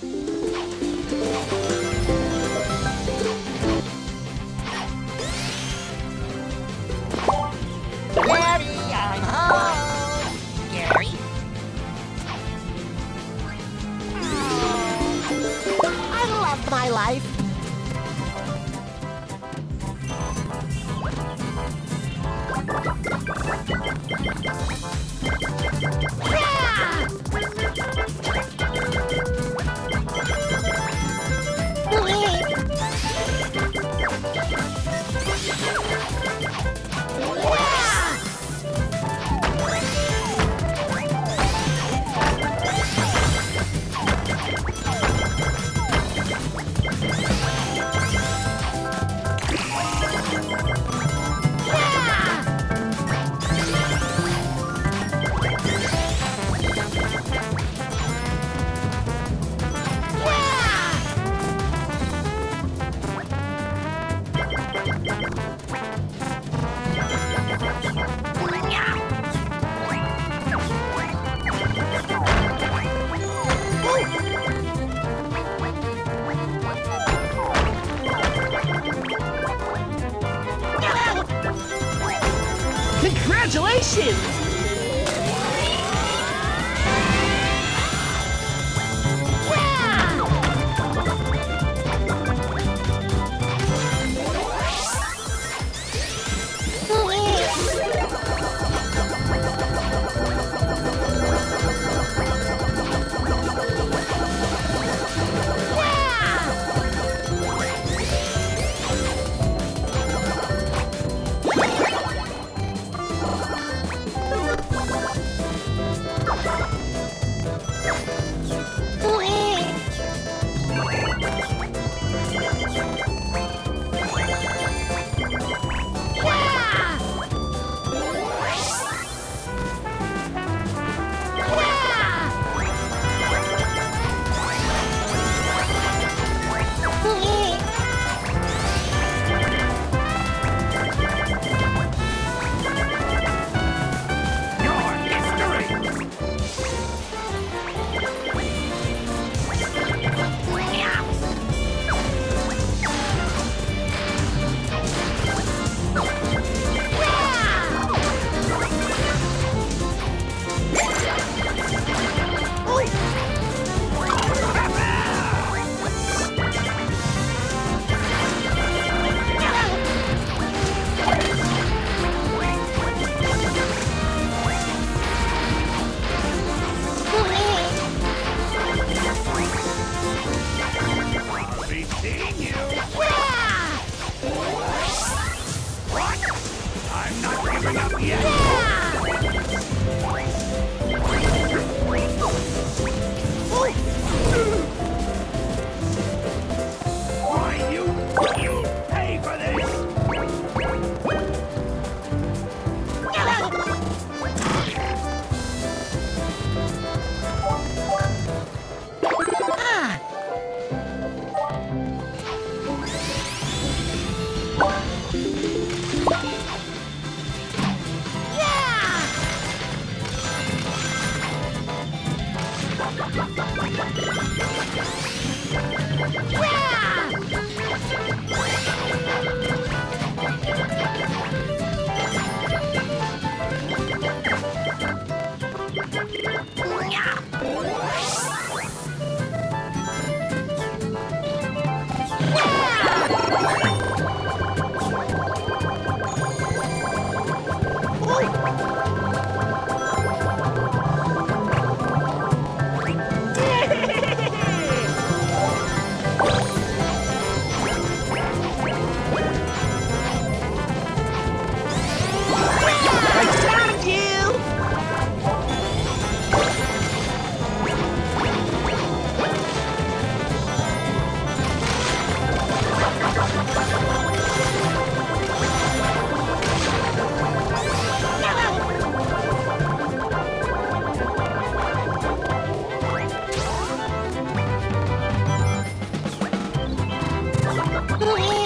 Gary, Congratulations! Yeah. Yeah! Oh!